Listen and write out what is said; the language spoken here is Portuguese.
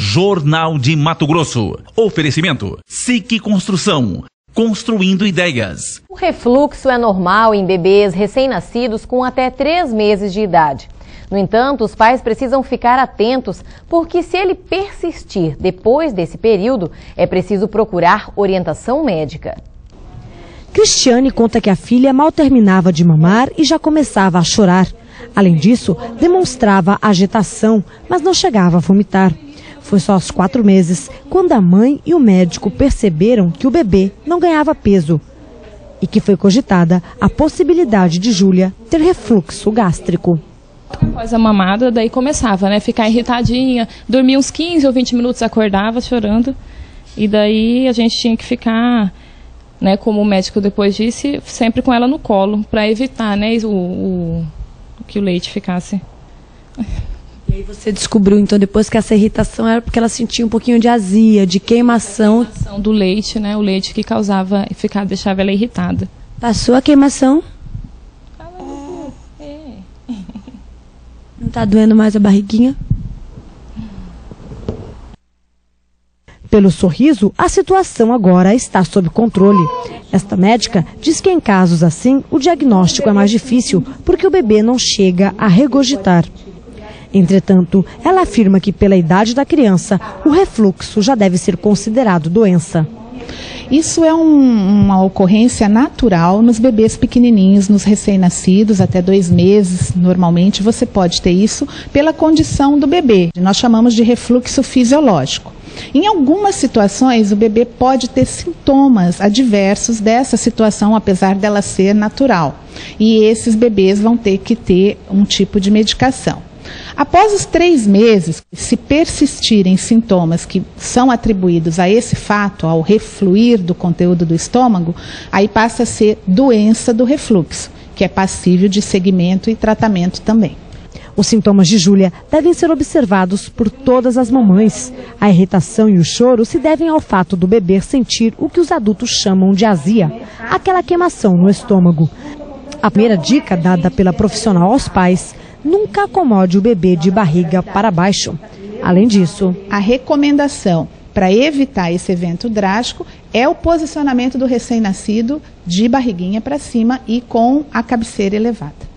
Jornal de Mato Grosso. Oferecimento. SIC Construção. Construindo ideias. O refluxo é normal em bebês recém-nascidos com até 3 meses de idade. No entanto, os pais precisam ficar atentos, porque se ele persistir depois desse período, é preciso procurar orientação médica. Cristiane conta que a filha mal terminava de mamar e já começava a chorar. Além disso, demonstrava agitação, mas não chegava a vomitar. Foi só aos quatro meses quando a mãe e o médico perceberam que o bebê não ganhava peso e que foi cogitada a possibilidade de Júlia ter refluxo gástrico. Após a mamada, daí começava, né? Ficar irritadinha, dormia uns 15 ou 20 minutos, acordava chorando. E daí a gente tinha que ficar, né, como o médico depois disse, sempre com ela no colo, para evitar, né, o, o, que o leite ficasse. E aí você descobriu, então, depois que essa irritação era porque ela sentia um pouquinho de azia, de queimação. queimação do leite, né? O leite que causava, ficar, deixava ela irritada. Passou a queimação? Não está doendo mais a barriguinha? Pelo sorriso, a situação agora está sob controle. Esta médica diz que em casos assim, o diagnóstico é mais difícil, porque o bebê não chega a regurgitar. Entretanto, ela afirma que, pela idade da criança, o refluxo já deve ser considerado doença. Isso é um, uma ocorrência natural nos bebês pequenininhos, nos recém-nascidos, até dois meses, normalmente você pode ter isso pela condição do bebê. Nós chamamos de refluxo fisiológico. Em algumas situações, o bebê pode ter sintomas adversos dessa situação, apesar dela ser natural. E esses bebês vão ter que ter um tipo de medicação. Após os três meses, se persistirem sintomas que são atribuídos a esse fato, ao refluir do conteúdo do estômago, aí passa a ser doença do refluxo, que é passível de seguimento e tratamento também. Os sintomas de Júlia devem ser observados por todas as mamães. A irritação e o choro se devem ao fato do bebê sentir o que os adultos chamam de azia, aquela queimação no estômago. A primeira dica dada pela profissional aos pais nunca acomode o bebê de barriga para baixo. Além disso, a recomendação para evitar esse evento drástico é o posicionamento do recém-nascido de barriguinha para cima e com a cabeceira elevada.